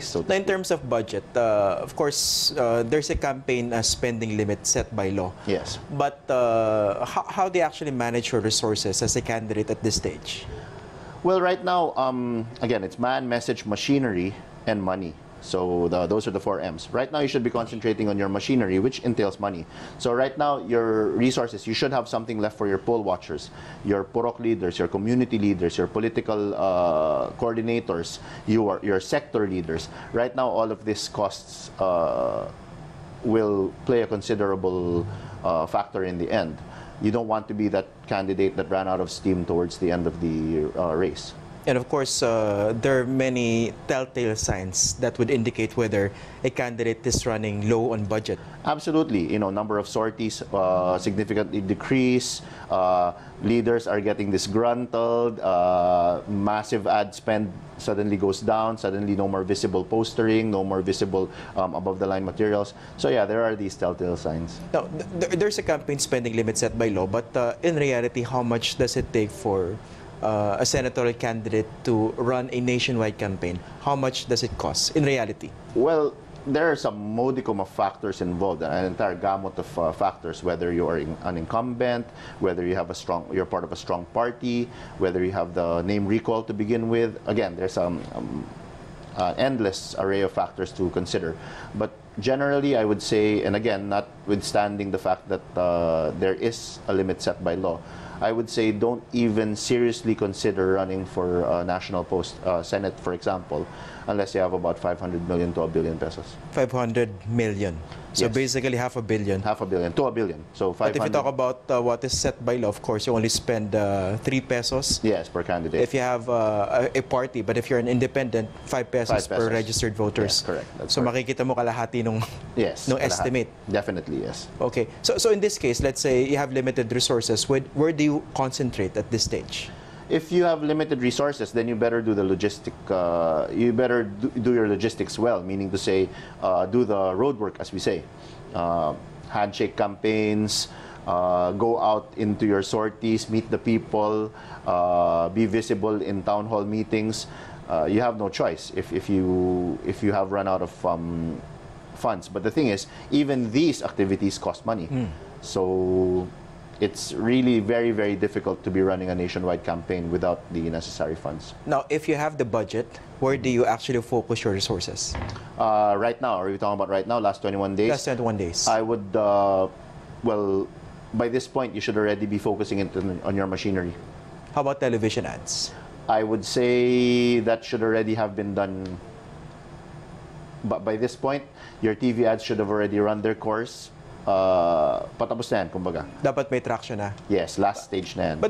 So Now, in terms of budget, uh, of course, uh, there's a campaign uh, spending limit set by law. Yes. But uh, how, how do you actually manage your resources as a candidate at this stage? Well, right now, um, again, it's man, message, machinery, and money. So the, those are the four M's. Right now, you should be concentrating on your machinery, which entails money. So right now, your resources, you should have something left for your poll watchers, your Purok leaders, your community leaders, your political uh, coordinators, your, your sector leaders. Right now, all of these costs uh, will play a considerable uh, factor in the end. You don't want to be that candidate that ran out of steam towards the end of the uh, race. And of course, uh, there are many telltale signs that would indicate whether a candidate is running low on budget. Absolutely, you know, number of sorties uh, significantly decrease. Uh, leaders are getting disgruntled. Uh, massive ad spend suddenly goes down. Suddenly, no more visible postering, no more visible um, above-the-line materials. So yeah, there are these telltale signs. Now, th- there's a campaign spending limit set by law, but uh, in reality, how much does it take for uh, a senatorial candidate to run a nationwide campaign? How much does it cost in reality? Well, there are some modicum of factors involved, an entire gamut of uh, factors. Whether you are in, an incumbent, whether you have a strong, you're part of a strong party, whether you have the name recall to begin with. Again, there's some um, uh, endless array of factors to consider. But generally, I would say, and again, notwithstanding the fact that uh, there is a limit set by law, I would say don't even seriously consider running for a national post, uh, Senate, for example, unless you have about 500 million to a billion pesos. 500 million. So Yes. basically half a billion. Half a billion to a billion. So But 500 if you talk about uh, what is set by law, of course, you only spend uh, 3 pesos. yes per candidate. If you have uh, a, a party, but if you're an independent, 5 pesos, Five per pesos. registered voters. Yes, correct. That's so correct. makikita mo kalahati nung, yes. no kalahati. estimate. Definitely yes. Okay. So, so in this case, let's say you have limited resources. Where, where do you concentrate at this stage? If you have limited resources, then you better do the logistic. Uh, you better do, do your logistics well, meaning to say, uh, do the road work, as we say, uh, handshake campaigns. Uh, go out into your sorties, meet the people, uh, be visible in town hall meetings. Uh, you have no choice if, if you if you have run out of um, funds. But the thing is, even these activities cost money. So it's really very, very difficult to be running a nationwide campaign without the necessary funds. Now, if you have the budget, where do you actually focus your resources? Uh, right now, are we talking about right now, last 21 days? Last 21 days. I would, uh, well, by this point, you should already be focusing on your machinery. How about television ads? I would say that should already have been done. But by this point, your TV ads should have already run their course. Uh, patapos na yan, kumbaga. Dapat may traction na. Yes, last stage na yan. But